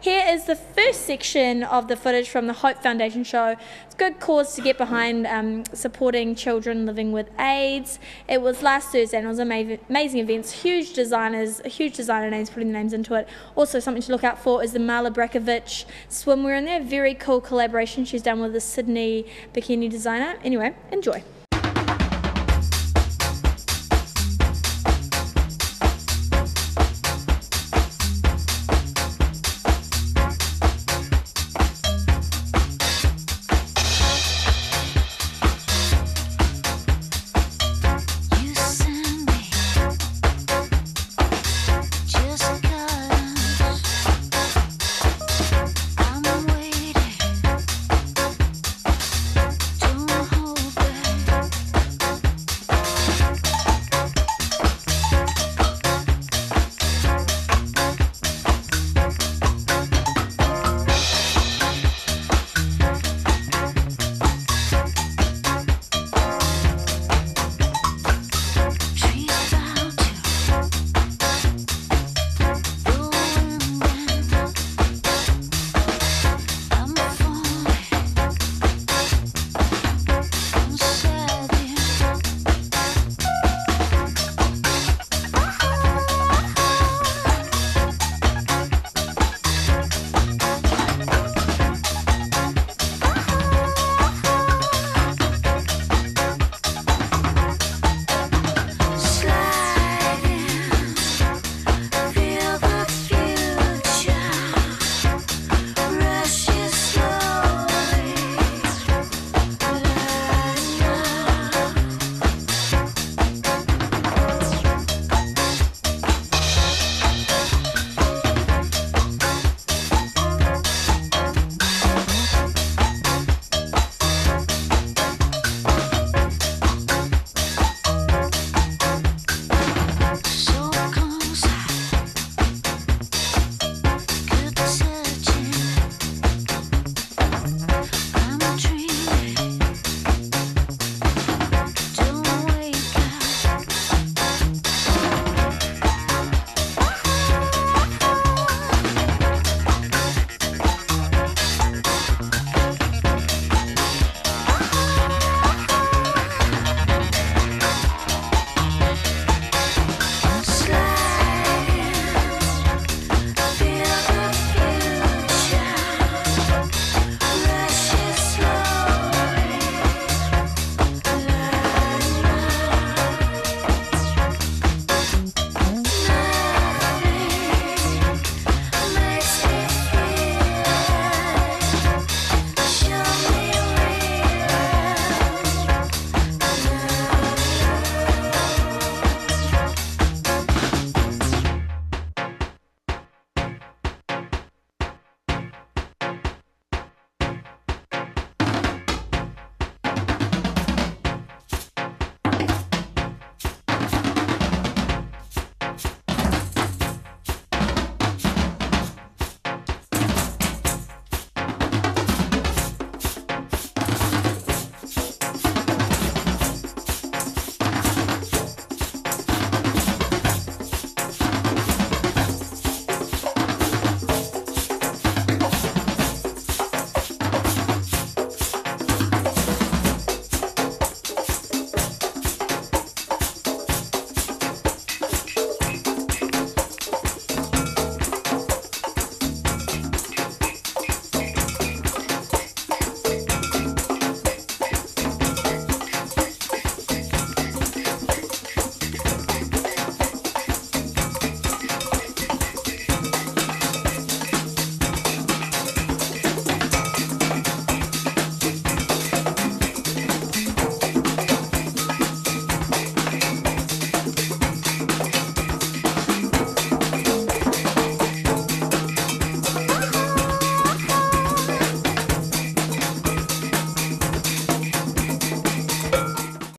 here is the first section of the footage from the Hope Foundation show. It's a good cause to get behind um, supporting children living with AIDS. It was last Thursday and it was an amazing event. Huge designers, huge designer names putting names into it. Also, something to look out for is the Marla Brekovic swimwear in there. Very cool collaboration she's done with the Sydney bikini designer. Anyway, enjoy.